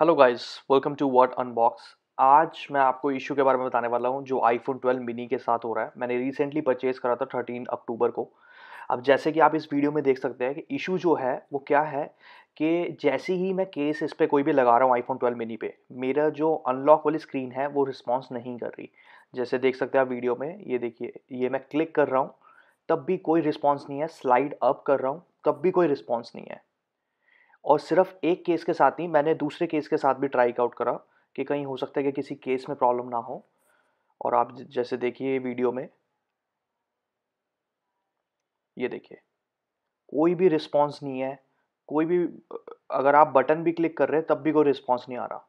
Hello guys welcome to word unbox आज मैं आपको इशू के बारे में बताने वाला हूँ, जो आईफोन 12 मिनी के साथ हो रहा है। मैंने रिसेंटली परचेज करा था 13 अक्टूबर को। अब जैसे कि आप इस वीडियो में देख सकते हैं कि इशू जो है, वो क्या है कि जैसे ही मैं केस इस पर कोई भी लगा रहा हूँ आईफोन 12 मिनी पे, मेरा जो अनलॉक वाली स्क्रीन है, वो रिस्पॉन्स नहीं कर रही। जैसे देख सकते हैं आप वीडियो में, ये देखिए, ये मैं क्लिक कर रहा हूँ, तब भी कोई रिस्पॉन्स नहीं है। स्लाइड अप कर रहा हूँ, तब भी कोई रिस्पॉन्स नहीं है। और सिर्फ़ एक केस के साथ नहीं, मैंने दूसरे केस के साथ भी ट्राई आउट करा कि कहीं हो सकता है कि किसी केस में प्रॉब्लम ना हो। और आप जैसे देखिए वीडियो में। ये देखिए, कोई भी रिस्पॉन्स नहीं है, कोई भी, अगर आप बटन भी क्लिक कर रहे हैं, तब भी कोई रिस्पॉन्स नहीं आ रहा।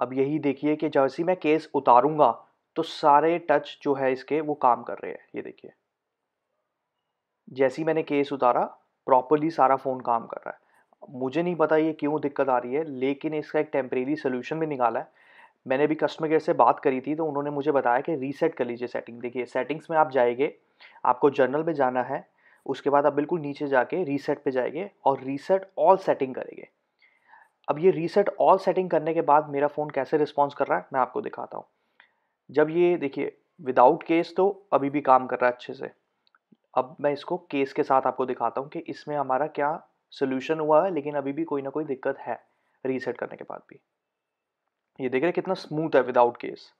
अब यही देखिए कि जैसे मैं केस उतारूँगा तो सारे टच जो है इसके वो काम कर रहे हैं, ये देखिए। जैसे मैंने केस उतारा प्रॉपरली सारा फ़ोन काम कर रहा है। मुझे नहीं पता ये क्यों दिक्कत आ रही है, लेकिन इसका एक टेम्परेरी सोल्यूशन भी निकाला है। मैंने भी कस्टमर केयर से बात करी थी तो उन्होंने मुझे बताया कि रीसेट कर लीजिए सेटिंग देखिए सेटिंग्स में आप जाएँगे आपको जर्नल में जाना है, उसके बाद आप बिल्कुल नीचे जाके रीसेट पे जाएँगे और रीसेट ऑल सेटिंग करेंगे अब ये रीसेट ऑल सेटिंग करने के बाद मेरा फ़ोन कैसे रिस्पॉन्स कर रहा है, मैं आपको दिखाता हूँ। जब ये, देखिए विदाउट केस तो अभी भी काम कर रहा है अच्छे से। अब मैं इसको केस के साथ आपको दिखाता हूँ कि इसमें हमारा क्या सोल्यूशन हुआ है, लेकिन अभी भी कोई ना कोई दिक्कत है रीसेट करने के बाद भी। ये देख रहे कितना स्मूथ है विदाउट केस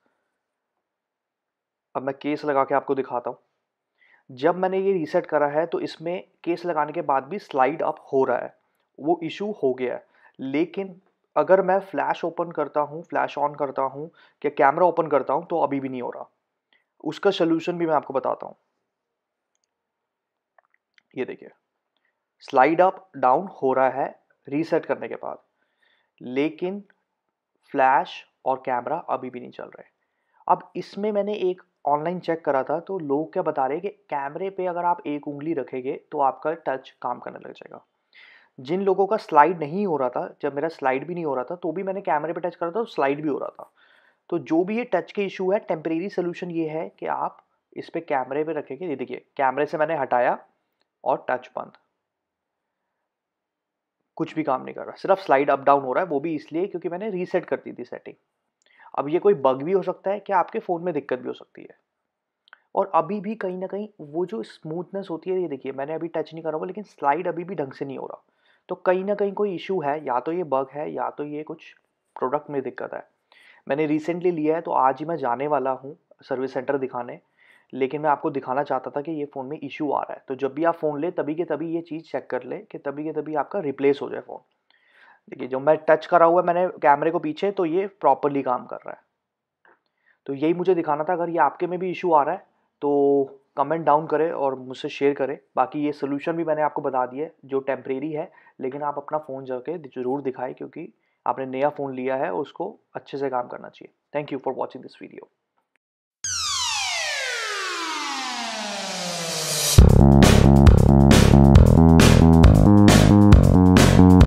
अब मैं केस लगा के आपको दिखाता हूँ। जब मैंने ये रीसेट करा है तो इसमें केस लगाने के बाद भी स्लाइड अप हो रहा है। वो इशू हो गया है। लेकिन अगर मैं फ्लैश ओपन करता हूँ फ्लैश ऑन करता हूँ, या कैमरा ओपन करता हूँ तो अभी भी नहीं हो रहा। उसका सोल्यूशन भी मैं आपको बताता हूँ। ये देखिए स्लाइड अप डाउन हो रहा है रीसेट करने के बाद, लेकिन फ्लैश और कैमरा अभी भी नहीं चल रहे। अब इसमें मैंने एक ऑनलाइन चेक करा था तो लोग क्या बता रहे कि कैमरे पे अगर आप एक उंगली रखेंगे तो आपका टच काम करने लग जाएगा। जिन लोगों का स्लाइड नहीं हो रहा था, जब मेरा स्लाइड भी नहीं हो रहा था तो भी मैंने कैमरे पे टच करा था तो स्लाइड भी हो रहा था। तो जो भी ये टच के इशू है टेम्परेरी सोल्यूशन ये है कि आप इस पर कैमरे पे रखेंगे। ये देखिए कैमरे से मैंने हटाया और टच बंद। कुछ भी काम नहीं कर रहा। सिर्फ़ स्लाइड अप डाउन हो रहा है, वो भी इसलिए क्योंकि मैंने रीसेट कर दी थी सेटिंग अब ये कोई बग भी हो सकता है कि आपके फ़ोन में दिक्कत भी हो सकती है। और अभी भी कहीं ना कहीं वो जो स्मूथनेस होती है, ये देखिए, मैंने अभी टच नहीं करा हुआ, लेकिन स्लाइड अभी भी ढंग से नहीं हो रहा। तो कहीं ना कहीं कोई इशू है, या तो ये बग है, या तो ये कुछ प्रोडक्ट में दिक्कत है। मैंने रिसेंटली लिया है तो आज ही मैं जाने वाला हूँ सर्विस सेंटर दिखाने। लेकिन मैं आपको दिखाना चाहता था कि ये फ़ोन में इशू आ रहा है। तो जब भी आप फ़ोन ले, तभी के तभी ये चीज़ चेक कर ले कि तभी के तभी आपका रिप्लेस हो जाए फ़ोन। देखिए, जब मैं टच करा हुआ है, मैंने कैमरे को पीछे तो ये प्रॉपरली काम कर रहा है। तो यही मुझे दिखाना था, अगर ये आपके में भी इशू आ रहा है तो कमेंट डाउन करें और मुझसे शेयर करें। बाकी ये सोल्यूशन भी मैंने आपको बता दिया है, जो टेम्परेरी है, लेकिन आप अपना फ़ोन जाके ज़रूर दिखाएँ, क्योंकि आपने नया फ़ोन लिया है, उसको अच्छे से काम करना चाहिए। Thank you for watching this video Bye.